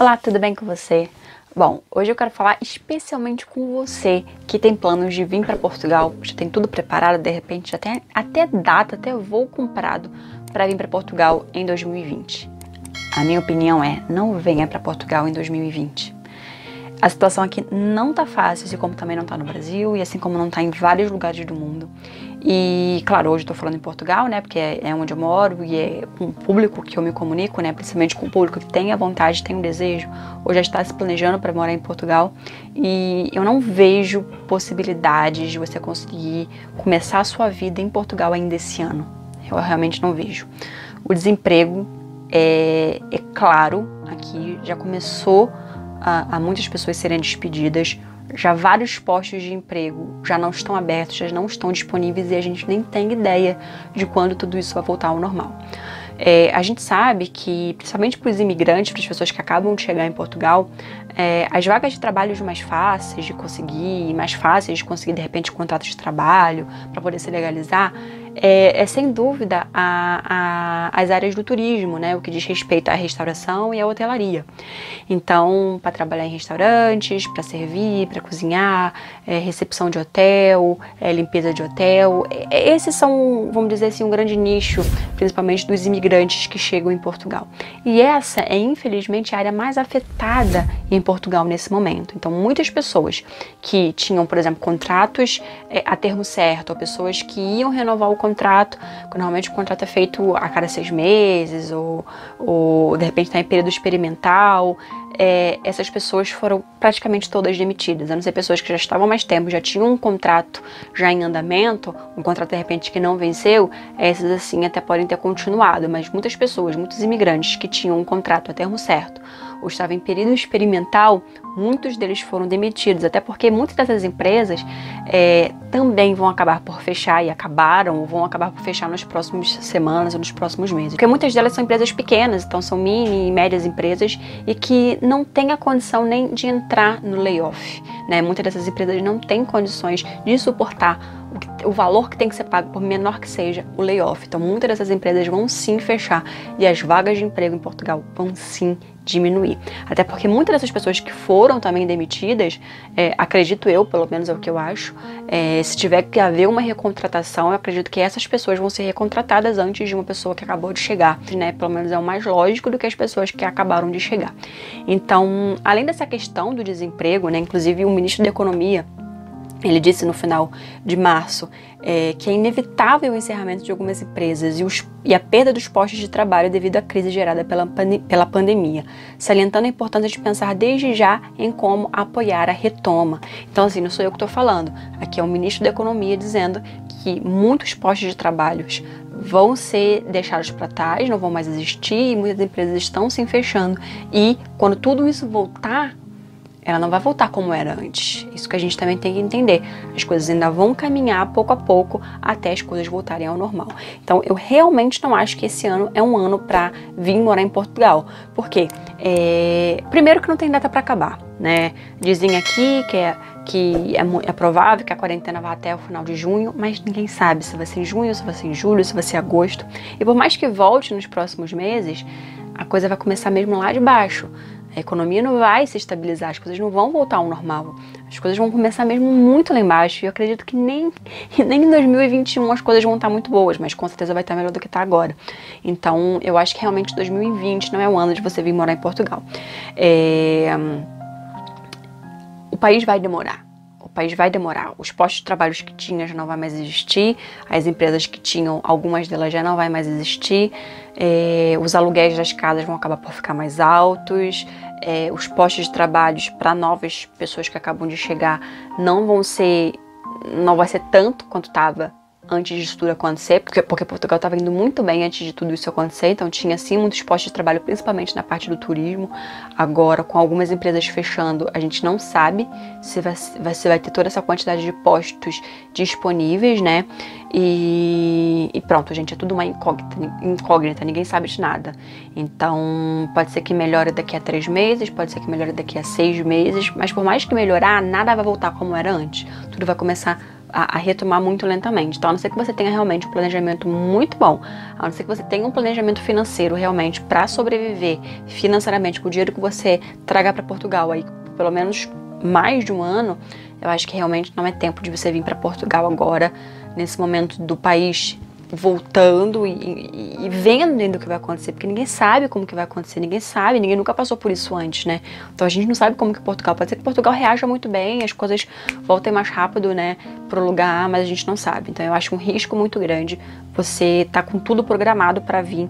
Olá, tudo bem com você? Bom, hoje eu quero falar especialmente com você que tem planos de vir para Portugal, já tem tudo preparado, de repente já tem até data, até voo comprado para vir para Portugal em 2020. A minha opinião é: não venha para Portugal em 2020. A situação aqui não tá fácil, assim como também não tá no Brasil e assim como não tá em vários lugares do mundo. E, claro, hoje estou falando em Portugal, né, porque é, é, onde eu moro e é com o público que eu me comunico, né, principalmente com o público que tem a vontade, tem um desejo, ou já está se planejando para morar em Portugal. E eu não vejo possibilidades de você conseguir começar a sua vida em Portugal ainda esse ano. Eu realmente não vejo. O desemprego é, é claro aqui, já começou a, a muitas pessoas serem despedidas. Já vários postos de emprego já não estão abertos, já não estão disponíveis e a gente nem tem ideia de quando tudo isso vai voltar ao normal. É, a gente sabe que, principalmente para os imigrantes, para as pessoas que acabam de chegar em Portugal, é, as vagas de trabalho mais fáceis de conseguir, mais fáceis de conseguir de repente contratos de trabalho para poder se legalizar, é, é sem dúvida a, a, as áreas do turismo, né? O que diz respeito à restauração e à hotelaria. Então, para trabalhar em restaurantes, para servir, para cozinhar, é, recepção de hotel, é, limpeza de hotel, é, esses são, vamos dizer assim, um grande nicho, principalmente dos imigrantes que chegam em Portugal. E essa é, infelizmente, a área mais afetada em Portugal nesse momento. Então, muitas pessoas que tinham, por exemplo, contratos é, a termo certo, ou pessoas que iam renovar o contrato, normalmente o contrato é feito a cada seis meses, ou, ou de repente está em período experimental, é, essas pessoas foram praticamente todas demitidas. A não ser pessoas que já estavam mais tempo, já tinham um contrato já em andamento, um contrato de repente que não venceu, essas assim até podem ter continuado, mas muitas pessoas, muitos imigrantes que tinham um contrato a termo certo, ou estavam em período experimental, muitos deles foram demitidos, até porque muitas dessas empresas é, também vão acabar por fechar e acabaram, ou vão acabar por fechar nas próximas semanas ou nos próximos meses. Porque muitas delas são empresas pequenas, então são mini e médias empresas e que não têm a condição nem de entrar no layoff. Né? Muitas dessas empresas não têm condições de suportar o, valor que tem que ser pago, por menor que seja, o layoff. Então, muitas dessas empresas vão sim fechar e as vagas de emprego em Portugal vão sim diminuir. Até porque muitas dessas pessoas que foram também demitidas, é, acredito eu, pelo menos é o que eu acho, é, se tiver que haver uma recontratação, eu acredito que essas pessoas vão ser recontratadas antes de uma pessoa que acabou de chegar, né? Pelo menos é o mais lógico do que as pessoas que acabaram de chegar. Então, além dessa questão do desemprego, né? Inclusive o ministro da Economia ele disse no final de março é, que é inevitável o encerramento de algumas empresas e, os, e, a perda dos postos de trabalho devido à crise gerada pela, pela pandemia, salientando a importância de pensar desde já em como apoiar a retoma. Então, assim, não sou eu que estou falando, aqui é o ministro da Economia dizendo que muitos postos de trabalho vão ser deixados para trás, não vão mais existir e muitas empresas estão se fechando. E quando tudo isso voltar ela não vai voltar como era antes. Isso que a gente também tem que entender. As coisas ainda vão caminhar pouco a pouco até as coisas voltarem ao normal. Então, eu realmente não acho que esse ano é um ano para vir morar em Portugal. Por quê? É... Primeiro que não tem data para acabar, né? Dizem aqui que é que é, é, provável que a quarentena vá até o final de junho, mas ninguém sabe se vai ser em junho, se vai ser em julho, se vai ser em agosto. E por mais que volte nos próximos meses, a coisa vai começar mesmo lá de baixo. A economia não vai se estabilizar, as coisas não vão voltar ao normal. As coisas vão começar mesmo muito lá embaixo. E eu acredito que nem, nem em 2021 as coisas vão estar muito boas, mas com certeza vai estar melhor do que está agora. Então, eu acho que realmente 2020 não é o ano de você vir morar em Portugal. É... O país vai demorar país vai demorar. Os postos de trabalho que tinha já não vai mais existir, as empresas que tinham, algumas delas já não vai mais existir, é, os aluguéis das casas vão acabar por ficar mais altos, é, os postos de trabalho para novas pessoas que acabam de chegar não vão ser, não vai ser tanto quanto estava antes disso tudo acontecer, porque, porque Portugal estava indo muito bem antes de tudo isso acontecer, então tinha sim muitos postos de trabalho, principalmente na parte do turismo. Agora, com algumas empresas fechando, a gente não sabe se vai, se vai ter toda essa quantidade de postos disponíveis, né? E, e pronto, gente, é tudo uma incógnita, incógnita, ninguém sabe de nada. Então, pode ser que melhore daqui a três meses, pode ser que melhore daqui a seis meses, mas por mais que melhorar, nada vai voltar como era antes. Tudo vai começar a, a, retomar muito lentamente. Então, a não ser que você tenha realmente um planejamento muito bom, a não ser que você tenha um planejamento financeiro realmente para sobreviver financeiramente com o dinheiro que você traga para Portugal aí, pelo menos mais de um ano, eu acho que realmente não é tempo de você vir para Portugal agora, nesse momento do país voltando e, e, e, vendo o que vai acontecer, porque ninguém sabe como que vai acontecer, ninguém sabe, ninguém nunca passou por isso antes, né? Então a gente não sabe como que Portugal, pode ser que Portugal reaja muito bem, as coisas voltem mais rápido, né, pro lugar, mas a gente não sabe. Então eu acho um risco muito grande você tá com tudo programado para vir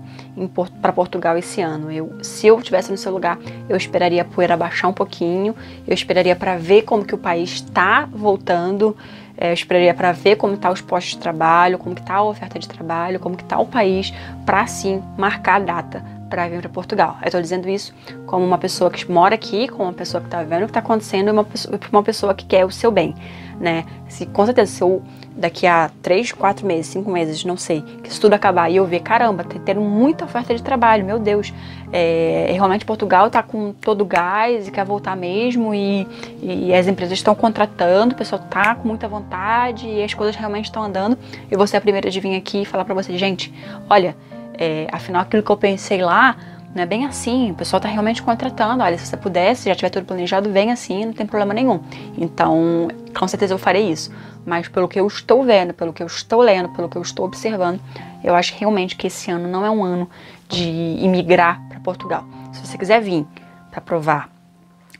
para Portugal esse ano. Eu, se eu estivesse no seu lugar, eu esperaria a poeira baixar um pouquinho, eu esperaria para ver como que o país está voltando, é, eu esperaria para ver como está os postos de trabalho, como está a oferta de trabalho, como está o país, para sim marcar a data para vir para Portugal. Eu estou dizendo isso como uma pessoa que mora aqui, como uma pessoa que está vendo o que está acontecendo e uma uma pessoa que quer o seu bem, né? Se com certeza se eu daqui a três, quatro meses, cinco meses, não sei, que isso tudo acabar e eu ver, caramba, tem tendo muita oferta de trabalho, meu Deus, é, realmente Portugal está com todo gás e quer voltar mesmo e, e as empresas estão contratando, o pessoal está com muita vontade e as coisas realmente estão andando. E você é a primeira de vir aqui e falar para você, gente, olha, é, afinal aquilo que eu pensei lá não é bem assim, o pessoal está realmente contratando. Olha, se você pudesse, já tiver tudo planejado, vem assim, não tem problema nenhum. Então, com certeza eu farei isso. Mas pelo que eu estou vendo, pelo que eu estou lendo, pelo que eu estou observando, eu acho realmente que esse ano não é um ano de imigrar para Portugal. Se você quiser vir para provar,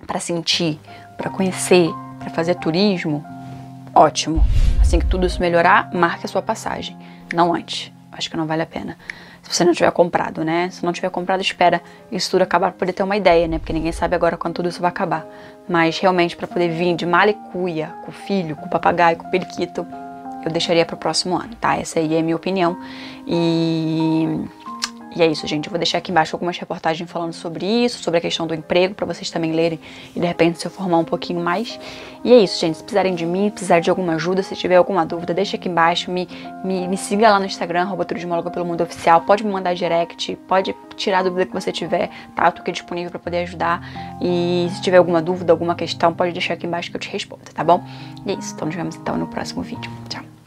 para sentir, para conhecer, para fazer turismo, ótimo. Assim que tudo isso melhorar, marque a sua passagem, não antes. Acho que não vale a pena se você não tiver comprado, né? Se não tiver comprado, espera isso tudo acabar para poder ter uma ideia, né? Porque ninguém sabe agora quando tudo isso vai acabar. Mas realmente para poder vir de malicuia com o filho, com o papagaio, com o periquito, eu deixaria para o próximo ano, tá? Essa aí é a minha opinião. E e é isso, gente. Eu vou deixar aqui embaixo algumas reportagens falando sobre isso, sobre a questão do emprego, para vocês também lerem e de repente se eu formar um pouquinho mais. E é isso, gente. Se precisarem de mim, precisar de alguma ajuda, se tiver alguma dúvida, deixa aqui embaixo. Me, me, me siga lá no Instagram, arroba pelo mundo oficial. Pode me mandar direct, pode tirar a dúvida que você tiver, tá? Eu tô aqui disponível para poder ajudar. E se tiver alguma dúvida, alguma questão, pode deixar aqui embaixo que eu te respondo, tá bom? E é isso. Então nos vemos então no próximo vídeo. Tchau.